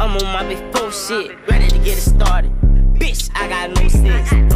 I'm on my big bullshit. shit, ready to get it started. Bitch, I got no sense.